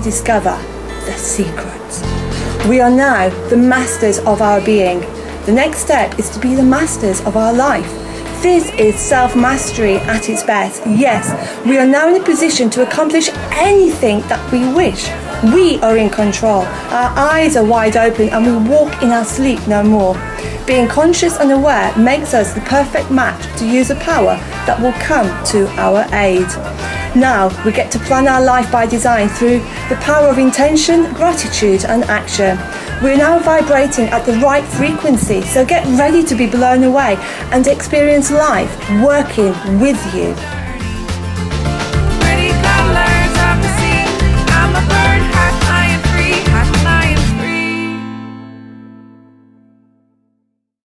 discover the secrets. We are now the masters of our being. The next step is to be the masters of our life. This is self mastery at its best. Yes, we are now in a position to accomplish anything that we wish. We are in control. Our eyes are wide open and we walk in our sleep no more. Being conscious and aware makes us the perfect match to use a power that will come to our aid. Now we get to plan our life by design through the power of intention, gratitude, and action. We're now vibrating at the right frequency, so get ready to be blown away and experience life working with you.